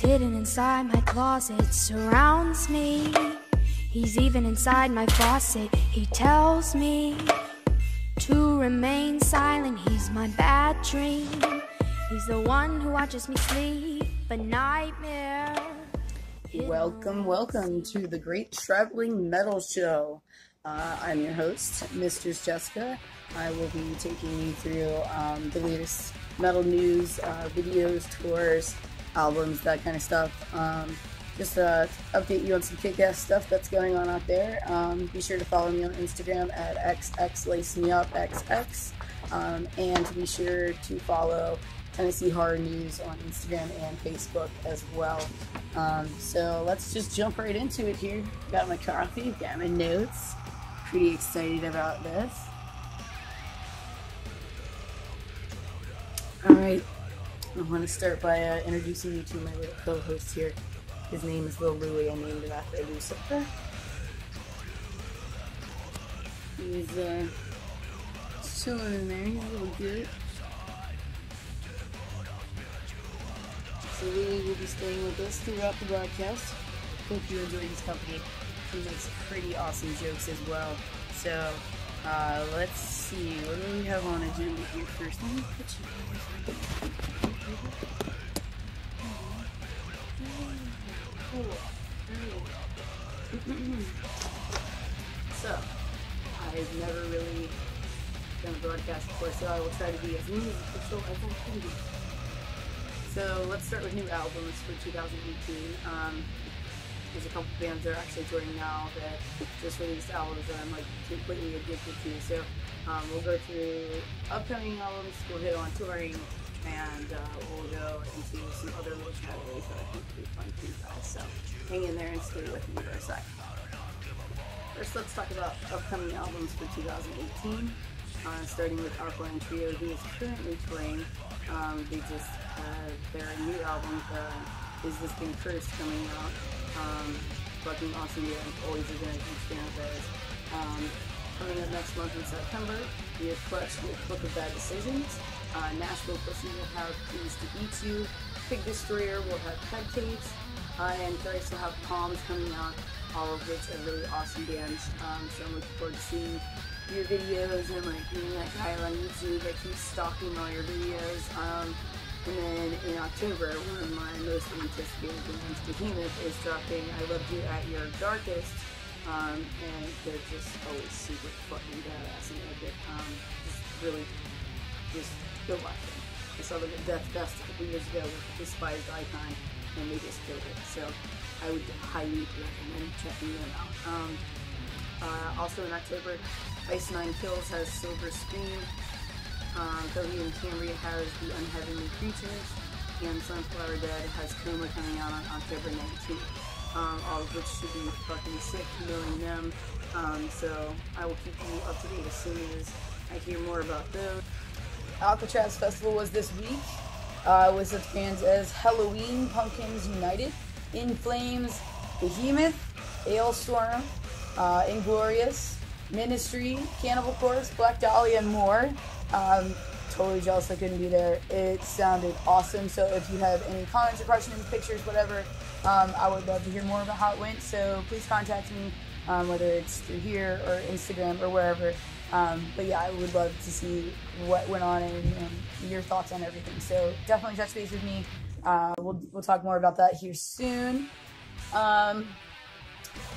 Hidden inside my closet, surrounds me. He's even inside my faucet. He tells me to remain silent. He's my bad dream. He's the one who watches me sleep, a nightmare. Welcome, welcome to the Great Traveling Metal Show. Uh, I'm your host, Mistress Jesseca. I will be taking you through um, the latest metal news, uh, videos, tours, albums, that kind of stuff. Um, just uh, update you on some kick-ass stuff that's going on out there. Um, be sure to follow me on Instagram at xxlacemeupxx, um, and be sure to follow Tennessee Horror News on Instagram and Facebook as well. Um, so let's just jump right into it here. Got my coffee, got my notes. Pretty excited about this. All right, I want to start by uh, introducing you to my little co-host here. His name is Lil Louie. I named him after Lucifer. He's uh, chilling in there. He's a little good. So Louie will be staying with us throughout the broadcast. Hope you enjoy his company. He makes pretty awesome jokes as well. So uh, let's see. What do we have on agenda here first? So, I've never really done a broadcast before, so I will try to be as neat as I can be. So let's start with new albums for 2018. Um, there's a couple bands that are actually touring now that just released albums that I'm like completely addicted to. So um, we'll go through upcoming albums, we'll hit on touring, and uh, we'll go into some other little that I think will be fun for you guys. So hang in there and stay with me for a sec. First, let's talk about upcoming albums for 2018. Uh, starting with Alkaline Trio, who is currently touring. Um, they just had their new album, uh, Is This Thing Cursed, coming out. Um, fucking awesome, yeah, I'm always a huge fan of theirs. Um, coming up next month in September, we have Clutch with Book of Bad Decisions. Uh, Nashville Pussy will have Pleased to Eat You. Pig Destroyer will have Tapes. Uh, and Thrice will have Palms coming out, all of which are really awesome bands. Um, so I'm looking forward to seeing your videos and like being that guy on YouTube that keeps stalking all your videos. Um, and then in October, one of my most anticipated bands, Behemoth, is dropping I Loved You at Your Darkest. Um, and they're just always super fucking badass and epic. Um, just really, just go watch them. I saw them at Death Fest a couple years ago with Despised Icon, and they just killed it. So I would highly recommend checking them out. Um, uh, also in October, Ice Nine Kills has Silver Screen. Um, Coheed and Cambria has The Unheavenly Creatures. And Sunflower Dead has Coma coming out on October 19th. Um, all of which should be fucking sick knowing them. Um, so I will keep you up to date as soon as I hear more about them. Alcatraz Festival was this week. Uh, with such bands as Helloween, Pumpkins United, In Flames, Behemoth, Alestorm, uh, Inglorious, Ministry, Cannibal Corpse, Black Dahlia, and more. Um, totally jealous I couldn't be there. It sounded awesome. So if you have any comments or questions, pictures, whatever, um, I would love to hear more about how it went. So please contact me, um, whether it's through here or Instagram or wherever. Um, but yeah, I would love to see what went on and, and your thoughts on everything. So definitely touch base with me. Uh, we'll, we'll talk more about that here soon. Um,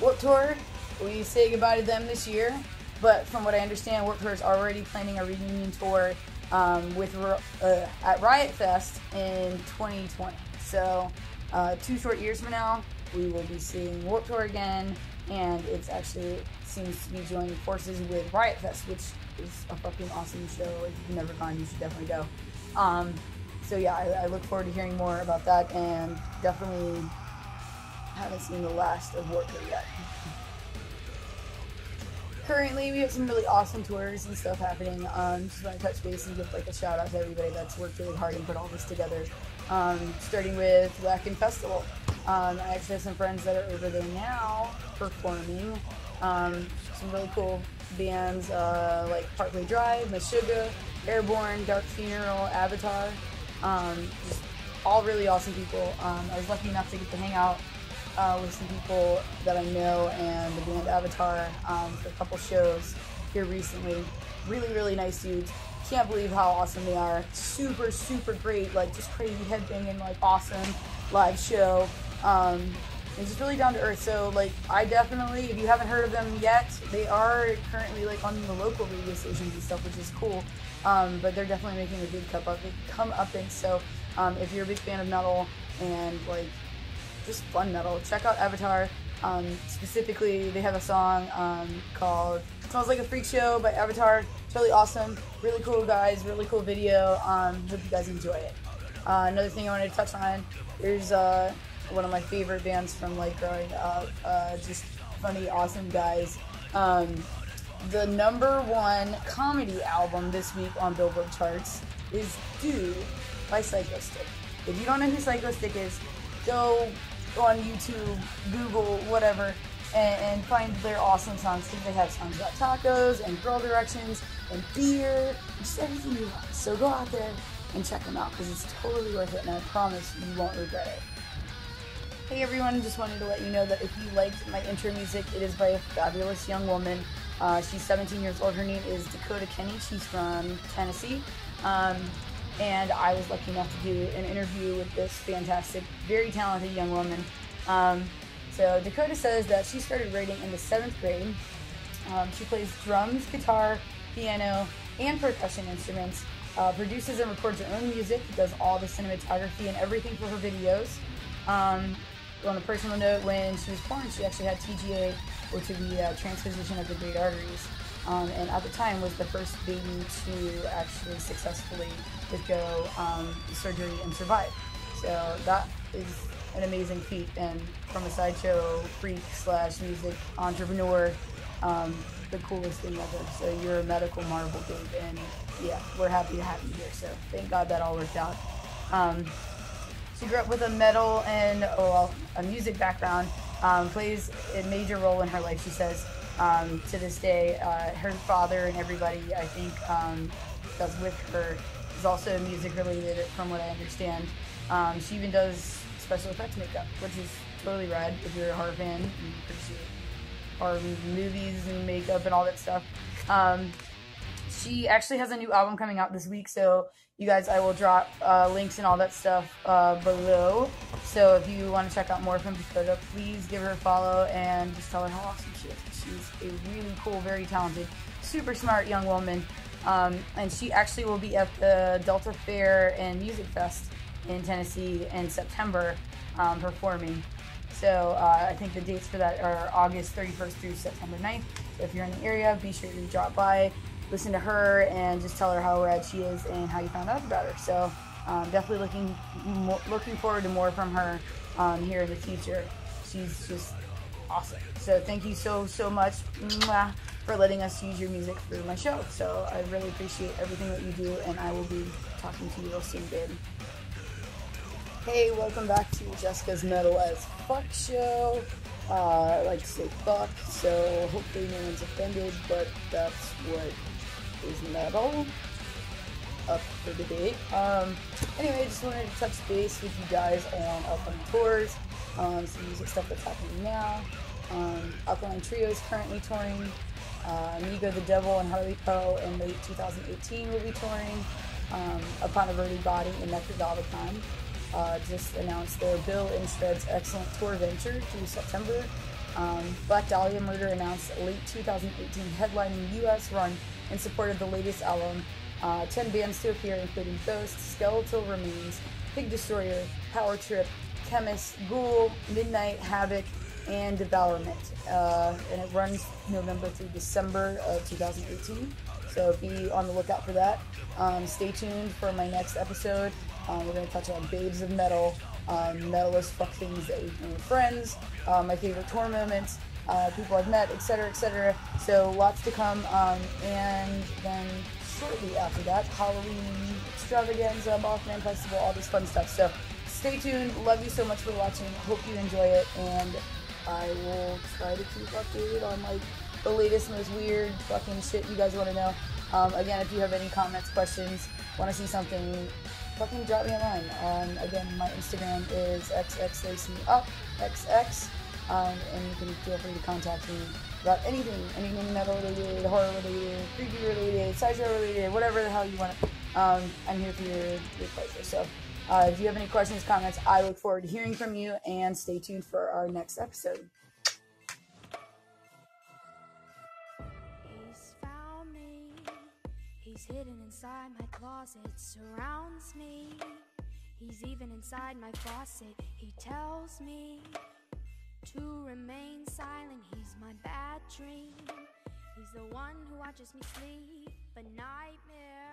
Warped Tour, we say goodbye to them this year. But from what I understand, Warped Tour is already planning a reunion tour um, with uh, at Riot Fest in 2020. So uh, two short years from now, we will be seeing Warped Tour again, and it's actually seems to be joining forces with Riot Fest, which is a fucking awesome show. If you've never gone, you should definitely go. Um, so yeah, I, I, look forward to hearing more about that, and definitely haven't seen the last of Tour yet. Currently, we have some really awesome tours and stuff happening. Um, just want to touch base and give like a shout out to everybody that's worked really hard and put all this together. Um, starting with Wacken Festival. Um, I actually have some friends that are over there now performing. Um, some really cool bands uh, like Parkway Drive, Meshuggah, Airborne, Dark Funeral, Avatar. Um, just all really awesome people. Um, I was lucky enough to get to hang out uh, with some people that I know and the band Avatar um, for a couple shows here recently. Really, really nice dudes. Can't believe how awesome they are. Super, super great. Like just crazy headbanging, like awesome live show. Um, and just really down to earth. So like I definitely, if you haven't heard of them yet, they are currently like on the local radio stations and stuff, which is cool. Um, but they're definitely making a big cup up, come up and so um, if you're a big fan of metal and like just fun metal, check out Avatar. Um, specifically, they have a song um, called "Smells Like a Freak Show" by Avatar. It's really awesome, really cool guys, really cool video. Um, hope you guys enjoy it. Uh, another thing I wanted to touch on, there's uh, one of my favorite bands from like growing up, uh, just funny, awesome guys. Um, the number one comedy album this week on Billboard charts is "Dude" by Psychostick. If you don't know who Psychostick is, go on YouTube, Google, whatever, and, and find their awesome songs. They have songs about tacos and girl directions and beer, just everything you want. So go out there and check them out because it's totally worth it, and I promise you won't regret it. Hey everyone, just wanted to let you know that if you liked my intro music, it is by a fabulous young woman. Uh, she's 17 years old. Her name is Dakota Kenney. She's from Tennessee. Um, and I was lucky enough to do an interview with this fantastic, very talented young woman. Um, so Dakota says that she started writing in the seventh grade. Um, she plays drums, guitar, piano, and percussion instruments. Uh, produces and records her own music. Does all the cinematography and everything for her videos. Um, on a personal note, when she was born, she actually had TGA, which is the a transposition of the great arteries. Um, and at the time was the first baby to actually successfully go um, surgery and survive. So that is an amazing feat, and from a sideshow freak slash music entrepreneur, um, the coolest thing ever. So you're a medical marvel, babe, and yeah, we're happy to have you here. So thank God that all worked out. Um, she grew up with a metal and oh, well, a music background. Um, plays a major role in her life. She says um, to this day, uh, her father and everybody I think um, that's with her is also music related, from what I understand. Um, she even does special effects makeup, which is totally rad if you're a horror fan and appreciate horror movies and makeup and all that stuff. She actually has a new album coming out this week, so you guys, I will drop uh, links and all that stuff uh, below. So if you want to check out more from Dakota, please give her a follow and just tell her how awesome she is. She's a really cool, very talented, super smart young woman. Um, and she actually will be at the Delta Fair and Music Fest in Tennessee in September um, performing. So uh, I think the dates for that are August 31st through September 9th. So if you're in the area, be sure to drop by listen to her and just tell her how rad she is and how you found out about her. So um, definitely looking looking forward to more from her um, here in the future. She's just awesome. So thank you so so much for letting us use your music for my show. So I really appreciate everything that you do, and I will be talking to you real soon, babe. Hey, welcome back to Jesseca's Metal as Fuck show. Uh, I like to say fuck, so hopefully no one's offended, but that's what is metal up for debate. Um, anyway, I just wanted to touch base with you guys on upcoming tours, um, some music stuff that's happening now. Um, Alkaline Trio is currently touring. Uh, Amigo the Devil and Harley Poe in late 2018 will be touring. Um, Upon a Verdi Body and Daubacan uh, just announced their Bill Instead's excellent tour venture through September. Um, Black Dahlia Murder announced late 2018 headlining U.S. run in support of the latest album. Uh, 10 bands to appear, including Ghost, Skeletal Remains, Pig Destroyer, Power Trip, Chemist, Ghoul, Midnight, Havok, and Devourment. Uh, and it runs November through December of 2018. So be on the lookout for that. Um, stay tuned for my next episode. Um, we're going to touch on Babes of Metal, um, metalist fuck things that we've done with friends, uh, my favorite tour moments, uh, people I've met, etc., etc. So lots to come. Um, and then shortly after that, Halloween extravaganza, Mothman Festival, all this fun stuff. So stay tuned. Love you so much for watching. Hope you enjoy it, and I will try to keep updated on like the latest, most weird fucking shit you guys want to know. Um, again, if you have any comments, questions, want to see something fucking drop me a line. Um, again, my Instagram is xxlacemeup, xx, um, and you can feel free to contact me about anything, anything metal related, horror related, creepy related, sideshow related, whatever the hell you want. Um, I'm here for your, your pleasure. So, uh, if you have any questions, comments, I look forward to hearing from you, and stay tuned for our next episode. He's found me. He's hidden inside my closet, surrounds me. He's even inside my faucet. He tells me to remain silent. He's my bad dream. He's the one who watches me sleep, a nightmare.